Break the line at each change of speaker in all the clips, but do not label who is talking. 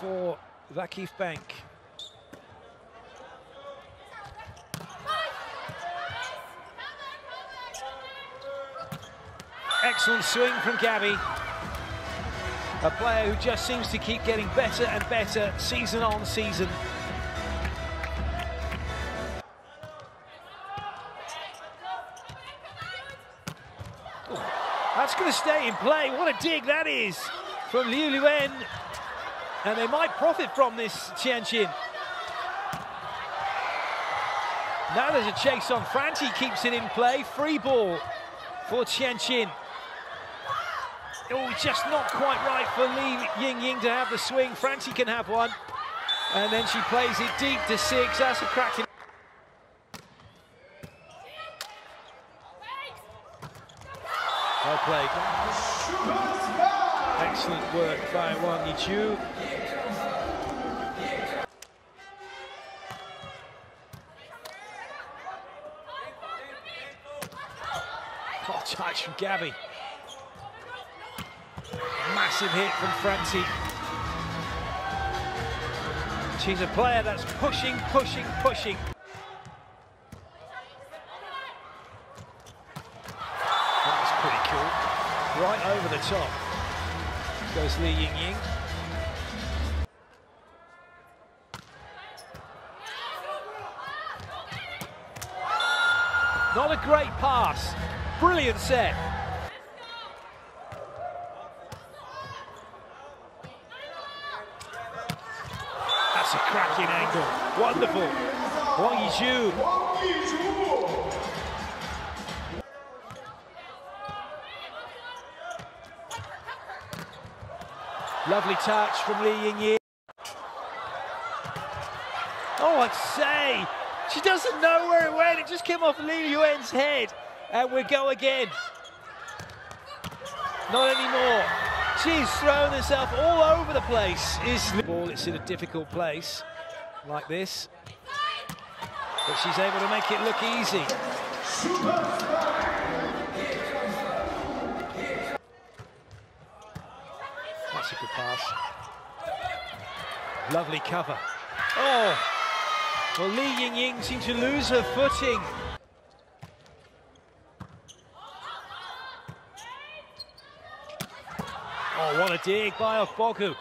for Vakif Bank. Excellent swing from Gabi. A player who just seems to keep getting better and better season on season. That's going to stay in play. What a dig that is from Liu Luen. And they might profit from this, Tianjin. Now there's a chase on Franti, keeps it in play. Free ball for Tianjin. Oh, just not quite right for Li Yingying to have the swing. Franti can have one. And then she plays it deep to six. That's a cracking. Well played. Excellent work by Wang Yizhu. Hot touch from Gabi. Massive hit from Franti. She's a player that's pushing, pushing, pushing. That's pretty cool. Right over the top goes Li Yingying. Not a great pass. Brilliant set. That's a cracking angle. Wonderful. Wang Yizhu. Lovely touch from Li Yingyi. Oh, I'd say. She doesn't know where it went. It just came off Li Yuen's head. And we go again. Not anymore. She's thrown herself all over the place. Is the ball, it's in a difficult place like this. But she's able to make it look easy. That's a good pass. Lovely cover. Oh, well, Li Yingying seemed to lose her footing. Oh, what a dig by Bogu.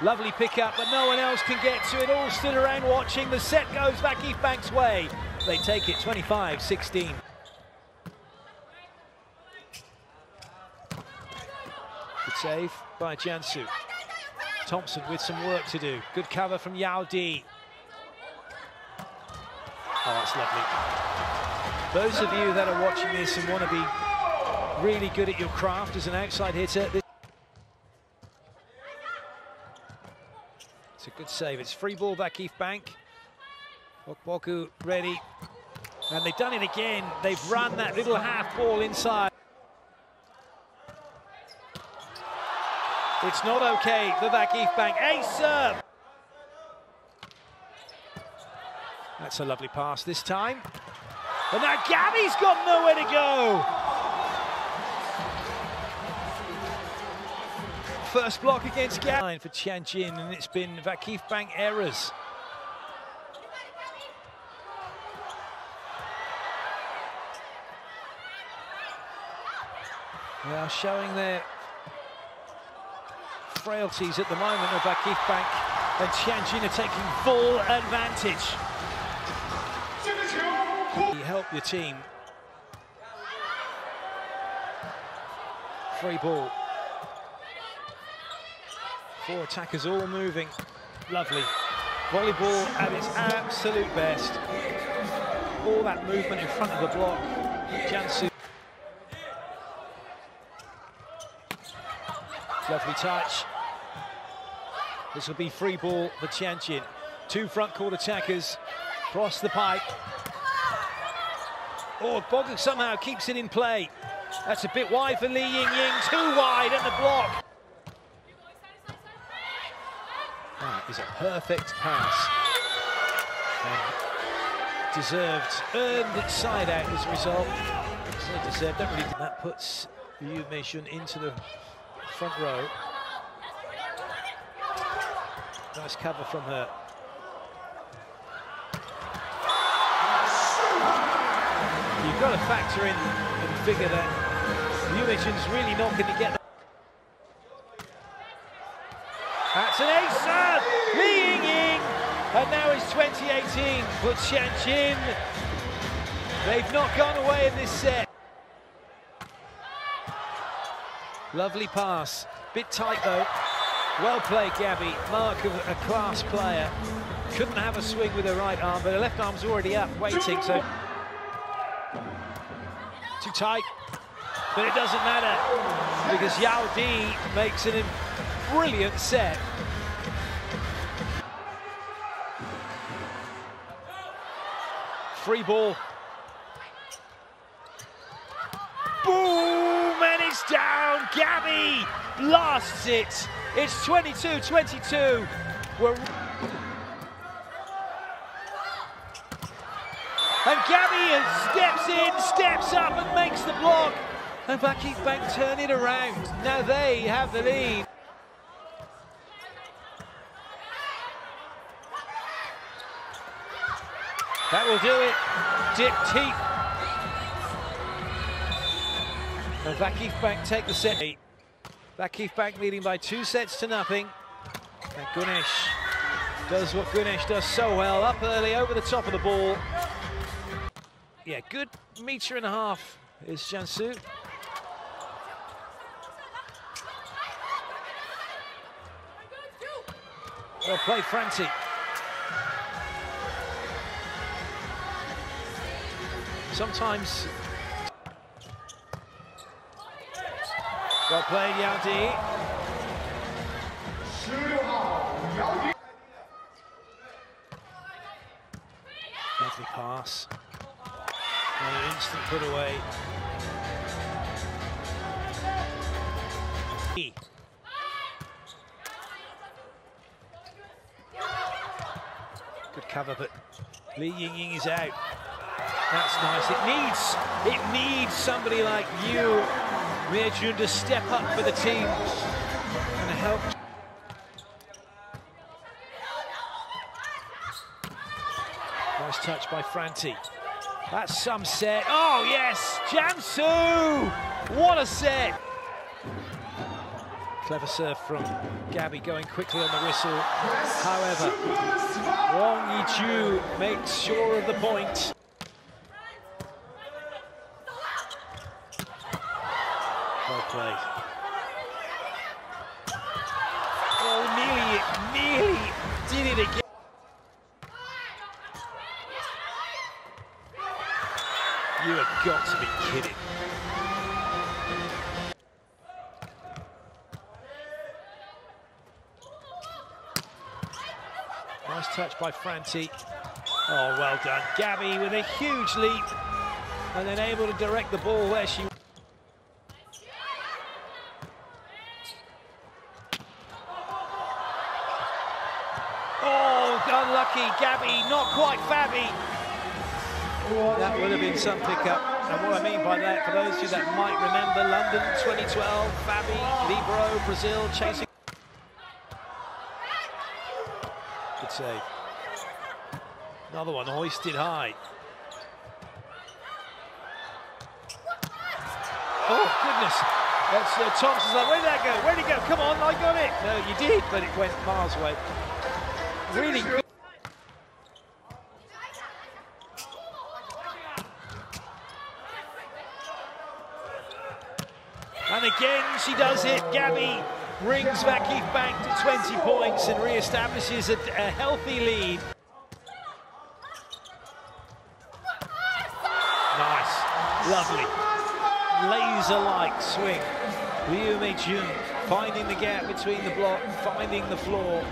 Lovely pickup, but no one else can get to it. All stood around watching. The set goes back East Bank's way. They take it 25-16. Save by Cansu. Thompson with some work to do. Good cover from Yao Di. Oh, that's lovely. Those of you that are watching this and want to be really good at your craft as an outside hitter, it's a good save. It's free ball back East Bank. Boku ready. And they've done it again. They've run that little half ball inside. It's not okay Vakif Bank. Ace serve. That's a lovely pass this time. And now Gabi's got nowhere to go. First block against Gabi for Tianjin, and it's been Vakif Bank errors. They are showing their frailties at the moment of Vakif Bank and Tianjin are taking full advantage. You help your team. Free ball. Four attackers all moving. Lovely. Volleyball at its absolute best. All that movement in front of the block. Cansu. Lovely touch. This will be free ball for Tianjin. Two front court attackers cross the pipe. Oh, Bogu somehow keeps it in play. That's a bit wide for Li Yingying. Too wide at the block. That is a perfect pass. And deserved, earned side out as a result. So deserved, don't really. That puts Liu Meishun into the front row. Nice cover from her. You've got to factor in and figure that Eumachin's really not going to get that. That's an ace serve! Li Yingying! And now it's 2018 for Tianjin. They've not gone away in this set. Lovely pass. Bit tight though. Well played, Gabi. Mark of a class player. Couldn't have a swing with her right arm, but her left arm's already up, waiting, so... Too tight. But it doesn't matter, because Yao Di makes an brilliant set. Free ball. Boom! And it's down. Gabi blasts it. It's 22-22. We're... And Gabi steps in, steps up and makes the block. And Vakif Bank turn it around. Now they have the lead. That will do it. Dip. And Vakif Bank take the set. Vakif Bank leading by two sets to nothing. And Güneş does what Güneş does so well. Up early, over the top of the ball. Yeah, good metre and a half is Cansu. Well played, Franti. Sometimes well played, Yao Di. Lovely pass. And an instant put away. Good cover, but Li Yingying is out. That's nice. It needs it needs somebody like you, Mei to step up for the team and help. Nice touch by Franti. That's some set. Oh yes, Cansu! What a set! Clever serve from Gabi going quickly on the whistle. However, Wang Yizhu makes sure of the point. Well played. Oh, nearly, nearly did it again. You have got to be kidding. Nice touch by Franti. Oh, well done. Gabi with a huge leap and then able to direct the ball where she Unlucky, Gabi, not quite Fabi. That would have been some pickup. And what I mean by that, for those of you that might remember, London 2012, Fabi, Libero, Brazil, chasing. Good save. Another one hoisted high. Oh, goodness. That's, uh, Thompson's like, where did that go? Where did it go? Come on, I got it. No, you did, but it went miles away really good. And again, she does it. Gabi brings Vakif back to 20 points and re-establishes a, a healthy lead. Nice, lovely, laser-like swing. Liu Mei Jun finding the gap between the block, finding the floor.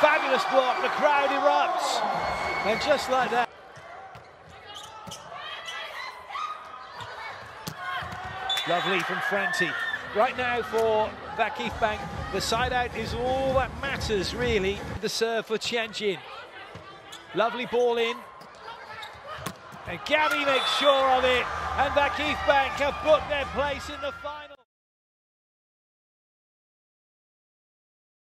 Fabulous block, the crowd erupts. And just like that. Lovely from Franti. Right now for Vakif Bank, the side out is all that matters, really. The serve for Tianjin. Lovely ball in. And Gabi makes sure of it. And Vakif Bank have booked their place in the final.